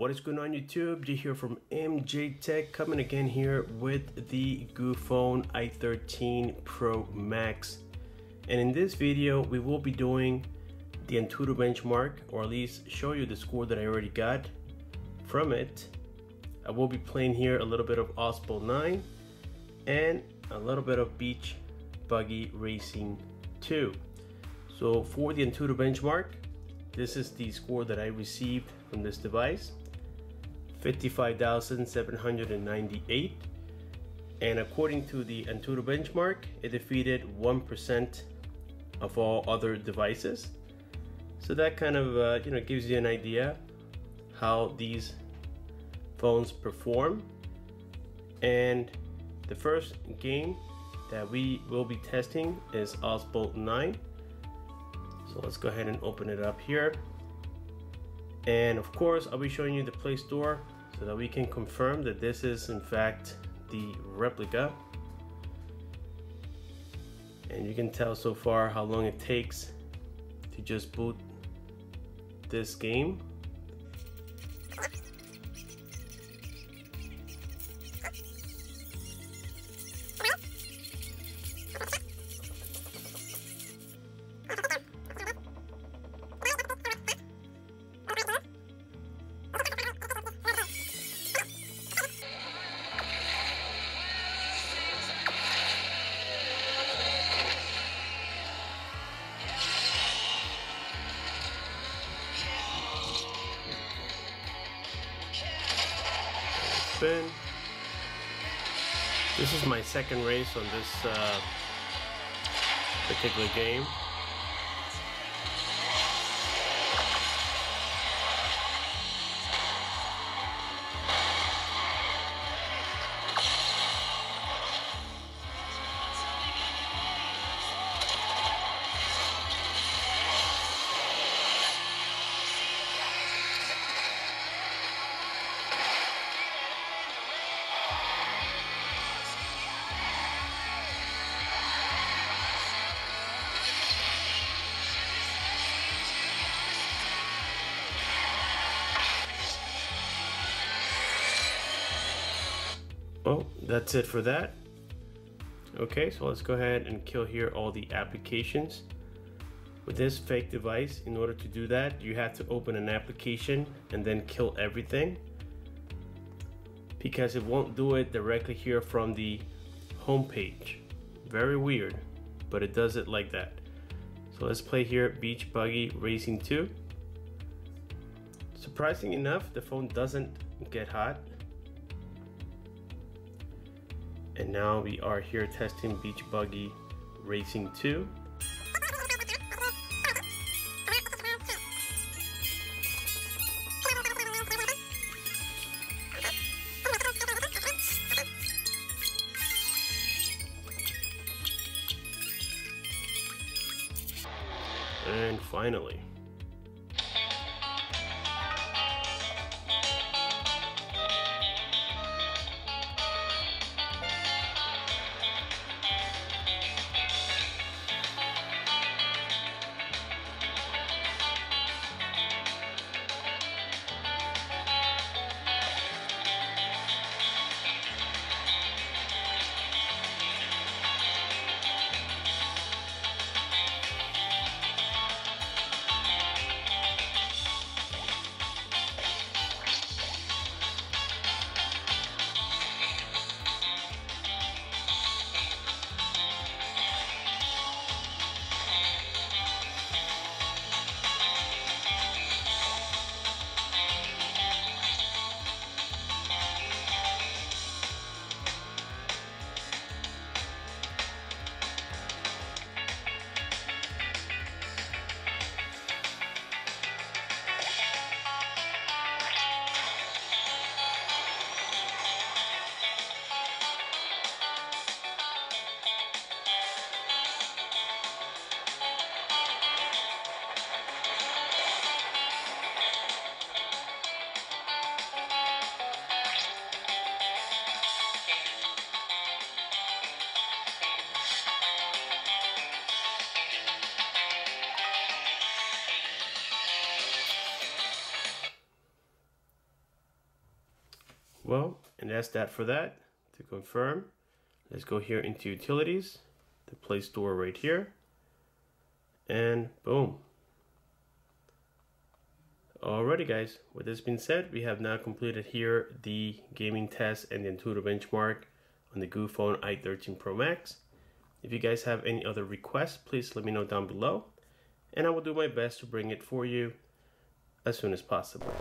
What is going on YouTube? Jay here from MJ Tech coming again here with the Goophone i13 Pro Max. And in this video, we will be doing the Antutu benchmark or at least show you the score that I already got from it. I will be playing here a little bit of Asphalt 9 and a little bit of Beach Buggy Racing 2. So for the Antutu benchmark, this is the score that I received from this device 55,798 and according to the Antutu benchmark it defeated 1% of all other devices. So that kind of uh, you know gives you an idea how these phones perform. And the first game that we will be testing is Asphalt 9 so let's go ahead and open it up here and of course I'll be showing you the Play Store so that we can confirm that this is in fact the replica. And you can tell so far how long it takes to just boot this game spin. This is my second race on this uh, particular game. Oh, that's it for that. Okay, so let's go ahead and kill here all the applications. With this fake device, in order to do that, you have to open an application and then kill everything because it won't do it directly here from the home page. Very weird, but it does it like that. So let's play here Beach Buggy Racing 2. Surprising enough, the phone doesn't get hot and now we are here testing Beach Buggy Racing 2. And finally, Well, and that's that for that. To confirm, let's go here into utilities, the Play Store right here, and boom. Alrighty guys, with this being said, we have now completed here the gaming test and the Antutu benchmark on the Goophone i13 Pro Max. If you guys have any other requests, please let me know down below, and I will do my best to bring it for you as soon as possible.